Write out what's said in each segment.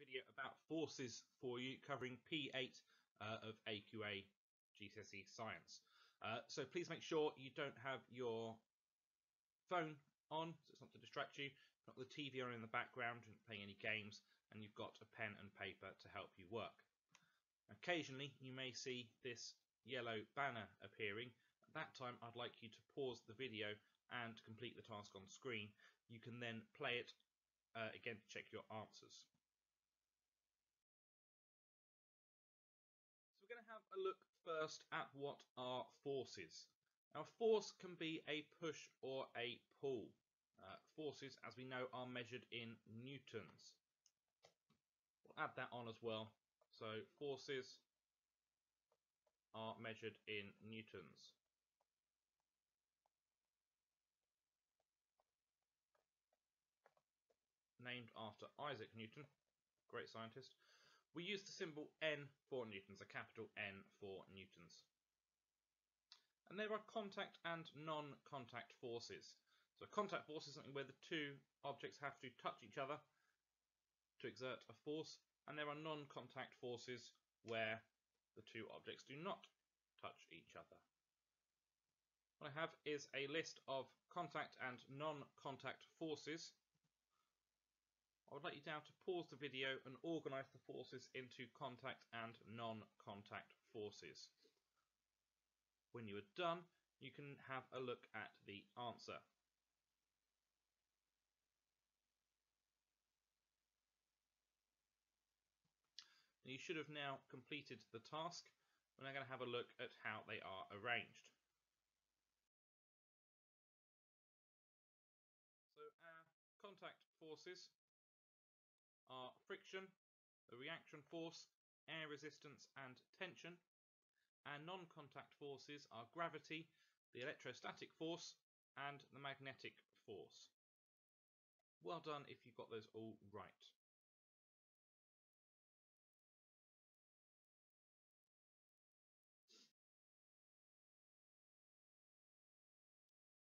video about forces for you covering P8 uh, of AQA GCSE Science. Uh, so please make sure you don't have your phone on, so it's not to distract you, not the TV on in the background, you're not playing any games, and you've got a pen and paper to help you work. Occasionally you may see this yellow banner appearing. At that time I'd like you to pause the video and complete the task on screen. You can then play it uh, again to check your answers. A look first at what are forces. Now force can be a push or a pull. Uh, forces, as we know, are measured in newtons. We'll add that on as well. So forces are measured in newtons. named after Isaac Newton, great scientist, we use the symbol N for newtons, a capital N for newtons. And there are contact and non-contact forces. So contact force is something where the two objects have to touch each other to exert a force, and there are non-contact forces where the two objects do not touch each other. What I have is a list of contact and non-contact forces I would like you now to pause the video and organise the forces into contact and non-contact forces. When you are done, you can have a look at the answer. you should have now completed the task. We're now going to have a look at how they are arranged. So our contact forces are friction, the reaction force, air resistance and tension. And non-contact forces are gravity, the electrostatic force and the magnetic force. Well done if you got those all right.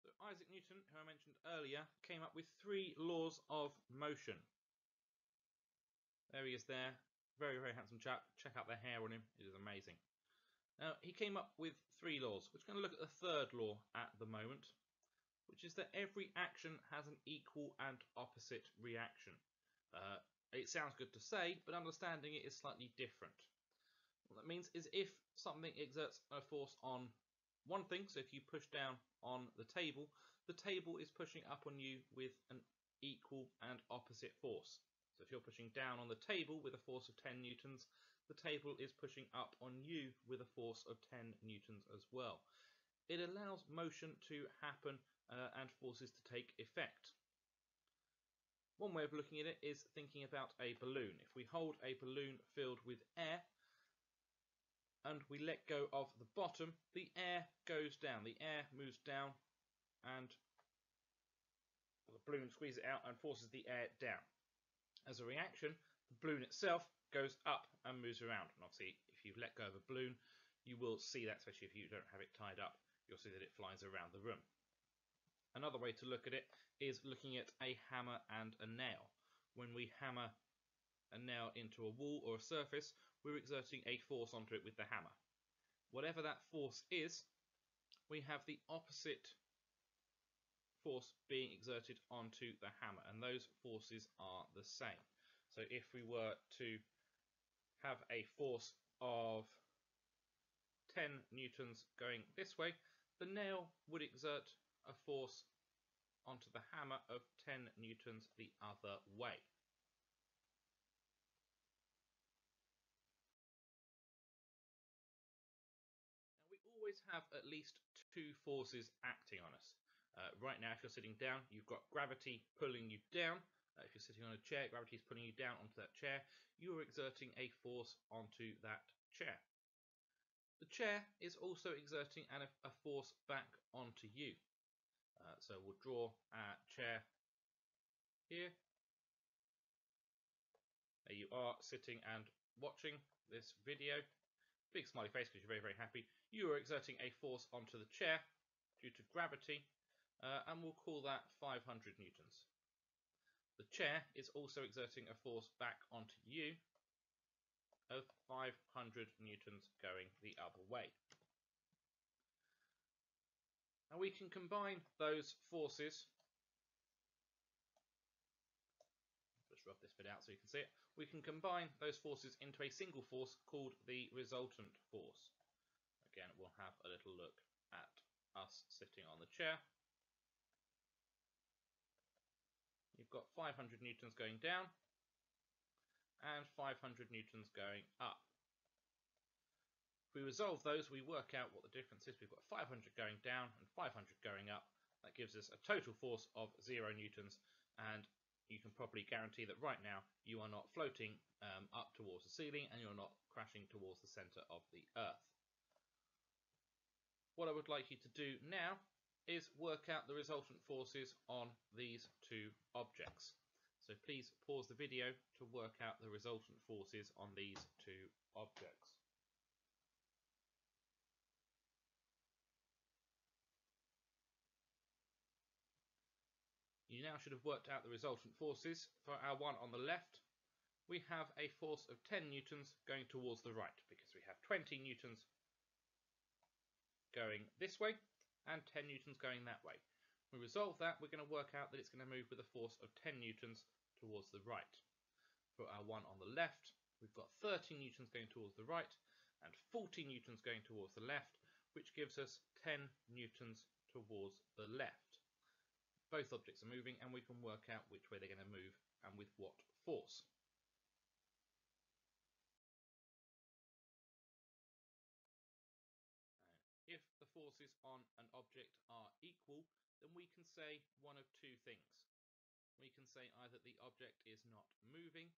So Isaac Newton, who I mentioned earlier, came up with three laws of motion. There he is there. Very, very handsome chap. Check out the hair on him. It is amazing. Now, he came up with three laws. We're going to look at the third law at the moment, which is that every action has an equal and opposite reaction. Uh, it sounds good to say, but understanding it is slightly different. What that means is if something exerts a force on one thing, so if you push down on the table, the table is pushing up on you with an equal and opposite force. So if you're pushing down on the table with a force of 10 newtons, the table is pushing up on you with a force of 10 newtons as well. It allows motion to happen uh, and forces to take effect. One way of looking at it is thinking about a balloon. If we hold a balloon filled with air and we let go of the bottom, the air goes down. The air moves down and the balloon squeezes it out and forces the air down. As a reaction, the balloon itself goes up and moves around. And obviously, if you let go of a balloon, you will see that, especially if you don't have it tied up, you'll see that it flies around the room. Another way to look at it is looking at a hammer and a nail. When we hammer a nail into a wall or a surface, we're exerting a force onto it with the hammer. Whatever that force is, we have the opposite force being exerted onto the hammer and those forces are the same. So if we were to have a force of 10 newtons going this way, the nail would exert a force onto the hammer of 10 newtons the other way. Now we always have at least two forces acting on us. Uh, right now, if you're sitting down, you've got gravity pulling you down. Uh, if you're sitting on a chair, gravity is pulling you down onto that chair. You are exerting a force onto that chair. The chair is also exerting an, a force back onto you. Uh, so we'll draw our chair here. There you are sitting and watching this video. Big smiley face because you're very, very happy. You are exerting a force onto the chair due to gravity uh, and we'll call that 500 newtons. The chair is also exerting a force back onto you of 500 newtons going the other way. Now we can combine those forces. Just rub this bit out so you can see it. We can combine those forces into a single force called the resultant force. Again, we'll have a little look at us sitting on the chair. You've got 500 newtons going down and 500 newtons going up. If we resolve those, we work out what the difference is. We've got 500 going down and 500 going up. That gives us a total force of 0 newtons and you can probably guarantee that right now you are not floating um, up towards the ceiling and you're not crashing towards the centre of the earth. What I would like you to do now is work out the resultant forces on these two objects. So please pause the video to work out the resultant forces on these two objects. You now should have worked out the resultant forces. For our one on the left, we have a force of 10 newtons going towards the right because we have 20 newtons going this way and 10 newtons going that way. We resolve that, we're going to work out that it's going to move with a force of 10 newtons towards the right. For our one on the left, we've got 30 newtons going towards the right and 40 newtons going towards the left, which gives us 10 newtons towards the left both objects are moving and we can work out which way they're going to move and with what force. Equal, then we can say one of two things. We can say either the object is not moving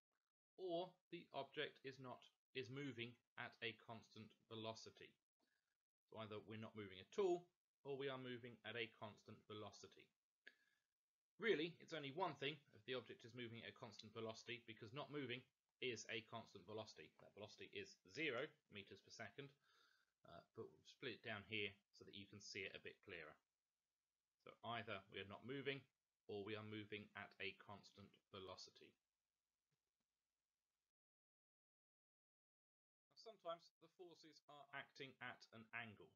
or the object is not is moving at a constant velocity. So either we're not moving at all or we are moving at a constant velocity. Really, it's only one thing if the object is moving at a constant velocity, because not moving is a constant velocity. That velocity is zero meters per second, uh, but we'll split it down here so that you can see it a bit clearer. So either we are not moving or we are moving at a constant velocity. Sometimes the forces are acting at an angle.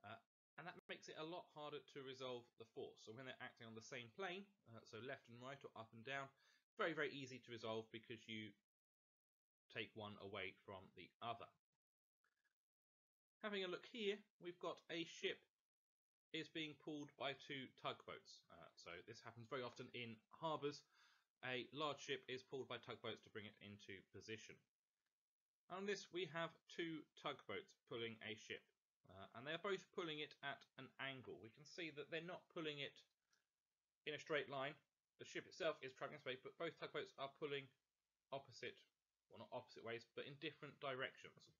Uh, and that makes it a lot harder to resolve the force. So when they're acting on the same plane, uh, so left and right or up and down, very, very easy to resolve because you take one away from the other. Having a look here, we've got a ship is being pulled by two tugboats. Uh, so this happens very often in harbours. A large ship is pulled by tugboats to bring it into position. On this we have two tugboats pulling a ship. Uh, and they're both pulling it at an angle. We can see that they're not pulling it in a straight line. The ship itself is travelling this way, but both tugboats are pulling opposite, well not opposite ways, but in different directions.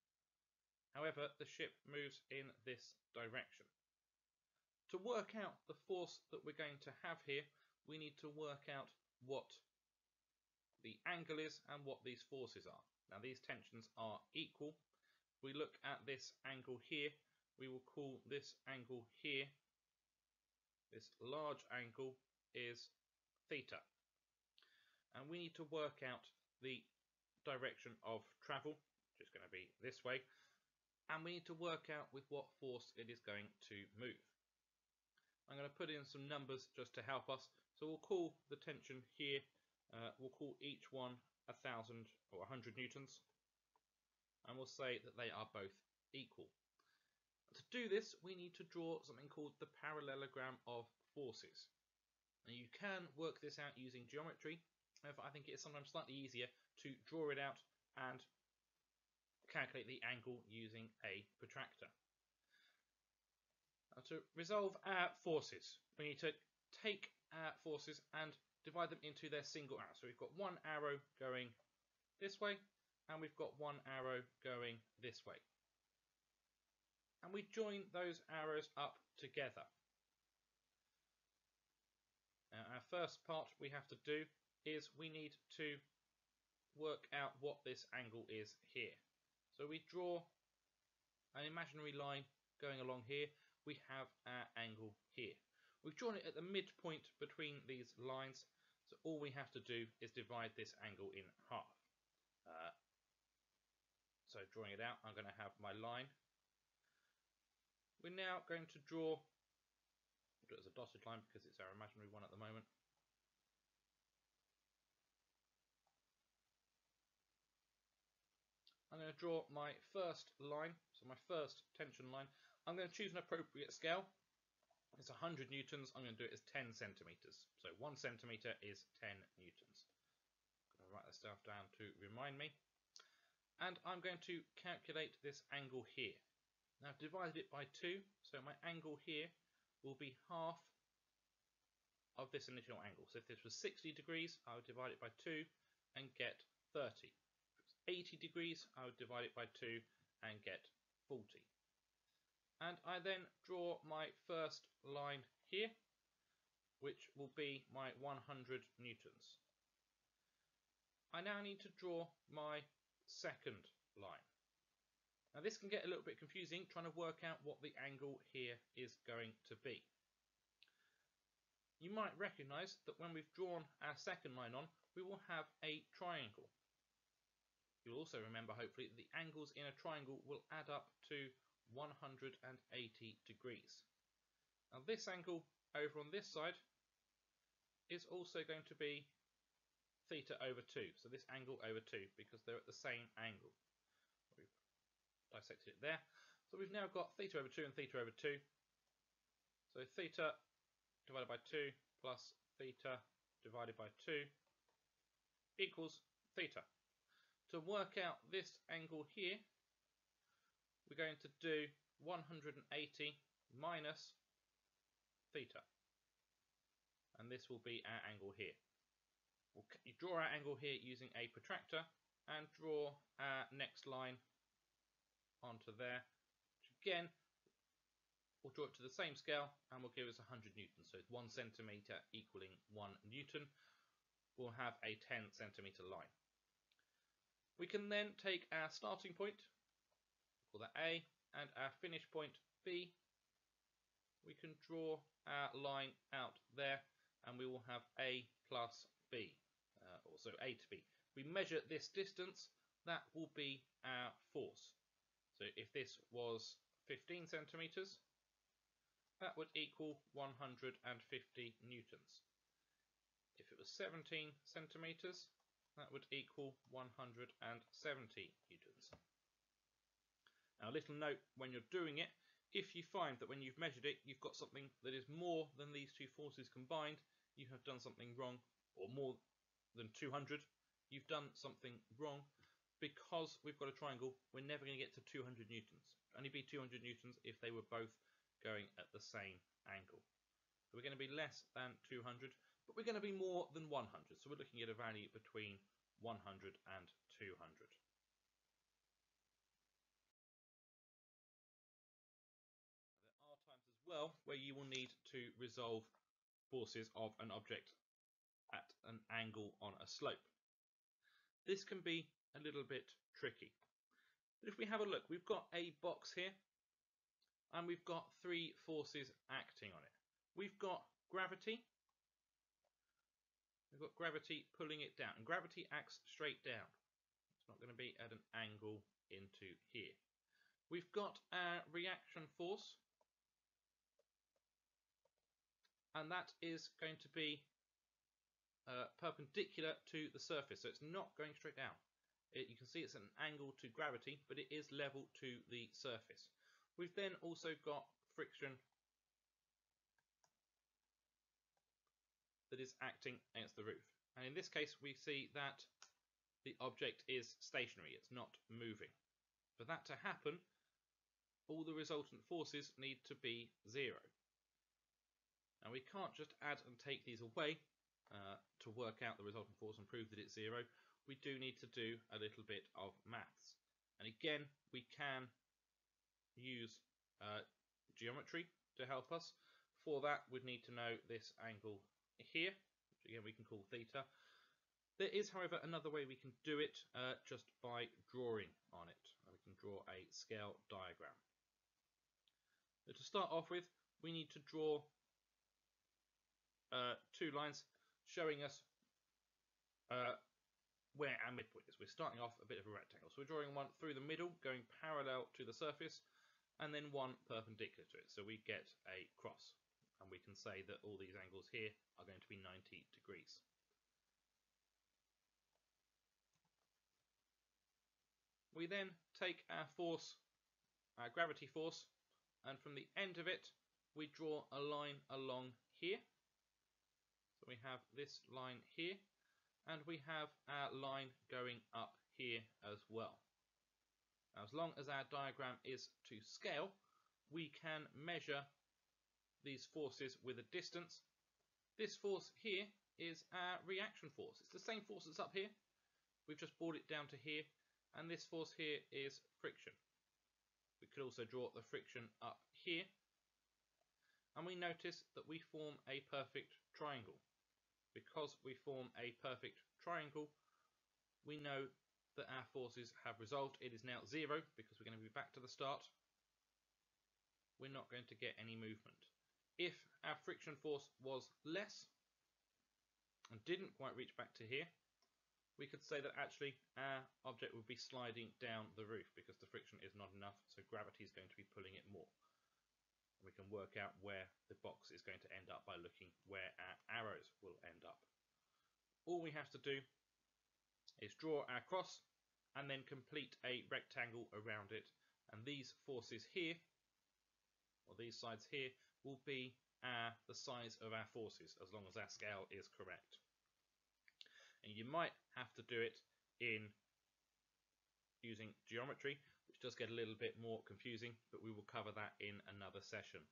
However, the ship moves in this direction. To work out the force that we're going to have here, we need to work out what the angle is and what these forces are. Now these tensions are equal. We look at this angle here we will call this angle here, this large angle is theta. And we need to work out the direction of travel, which is going to be this way, and we need to work out with what force it is going to move. I'm going to put in some numbers just to help us. So we'll call the tension here, uh, we'll call each one a thousand or a hundred newtons, and we'll say that they are both equal. To do this, we need to draw something called the parallelogram of forces. Now you can work this out using geometry, however I think it is sometimes slightly easier to draw it out and calculate the angle using a protractor. Now to resolve our forces, we need to take our forces and divide them into their single arrow. So we've got one arrow going this way, and we've got one arrow going this way and we join those arrows up together. Now our first part we have to do is we need to work out what this angle is here. So we draw an imaginary line going along here. We have our angle here. We've drawn it at the midpoint between these lines. So all we have to do is divide this angle in half. Uh, so drawing it out, I'm going to have my line. We're now going to draw, do it as a dotted line because it's our imaginary one at the moment. I'm going to draw my first line, so my first tension line. I'm going to choose an appropriate scale. It's 100 newtons. I'm going to do it as 10 centimeters. So one centimeter is 10 newtons. I'm going to write this stuff down to remind me. And I'm going to calculate this angle here. Now I've divided it by 2, so my angle here will be half of this initial angle. So if this was 60 degrees, I would divide it by 2 and get 30. If it was 80 degrees, I would divide it by 2 and get 40. And I then draw my first line here, which will be my 100 newtons. I now need to draw my second line. Now this can get a little bit confusing trying to work out what the angle here is going to be. You might recognise that when we've drawn our second line on, we will have a triangle. You'll also remember, hopefully, that the angles in a triangle will add up to 180 degrees. Now this angle over on this side is also going to be theta over 2. So this angle over 2 because they're at the same angle. We've dissected it there. So we've now got theta over 2 and theta over 2. So theta divided by 2 plus theta divided by 2 equals theta. To work out this angle here, we're going to do 180 minus theta. And this will be our angle here. We'll draw our angle here using a protractor and draw our next line onto there. Which again, we'll draw it to the same scale and will give us 100 newtons. So it's 1 centimetre equaling 1 newton. We'll have a 10 centimetre line. We can then take our starting point call that A, and our finish point B. We can draw our line out there and we will have A plus B, uh, also A to B. We measure this distance, that will be our force. So if this was 15 centimetres, that would equal 150 newtons. If it was 17 centimetres, that would equal 170 newtons. Now a little note when you're doing it, if you find that when you've measured it you've got something that is more than these two forces combined, you have done something wrong, or more than 200, you've done something wrong because we've got a triangle, we're never going to get to 200 newtons. Only be 200 newtons if they were both going at the same angle. So we're going to be less than 200, but we're going to be more than 100. So we're looking at a value between 100 and 200. Well where you will need to resolve forces of an object at an angle on a slope. This can be a little bit tricky. But if we have a look, we've got a box here and we've got three forces acting on it. We've got gravity, we've got gravity pulling it down, and gravity acts straight down. It's not going to be at an angle into here. We've got our reaction force, and that is going to be uh, perpendicular to the surface, so it's not going straight down. It, you can see it's an angle to gravity, but it is level to the surface. We've then also got friction that is acting against the roof. And in this case, we see that the object is stationary, it's not moving. For that to happen, all the resultant forces need to be zero. Now we can't just add and take these away uh, to work out the resultant force and prove that it's zero. We do need to do a little bit of maths. And again, we can use uh, geometry to help us. For that, we'd need to know this angle here, which again we can call theta. There is, however, another way we can do it uh, just by drawing on it. We can draw a scale diagram. To start off with, we need to draw uh, two lines showing us uh, where our midpoint is. We're starting off a bit of a rectangle. So we're drawing one through the middle, going parallel to the surface, and then one perpendicular to it. So we get a cross. And we can say that all these angles here are going to be 90 degrees. We then take our force, our gravity force, and from the end of it, we draw a line along here. We have this line here, and we have our line going up here as well. Now, as long as our diagram is to scale, we can measure these forces with a distance. This force here is our reaction force. It's the same force that's up here. We've just brought it down to here, and this force here is friction. We could also draw the friction up here, and we notice that we form a perfect triangle because we form a perfect triangle, we know that our forces have resolved. It is now zero because we're going to be back to the start. We're not going to get any movement. If our friction force was less and didn't quite reach back to here, we could say that actually our object would be sliding down the roof because the friction is not enough, so gravity is going to be pulling it more we can work out where the box is going to end up by looking where our arrows will end up. All we have to do is draw our cross and then complete a rectangle around it and these forces here or these sides here will be our, the size of our forces as long as our scale is correct. And you might have to do it in using geometry, which does get a little bit more confusing, but we will cover that in another session.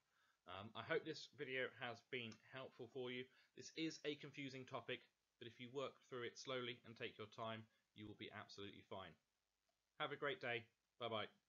Um, I hope this video has been helpful for you. This is a confusing topic, but if you work through it slowly and take your time, you will be absolutely fine. Have a great day. Bye-bye.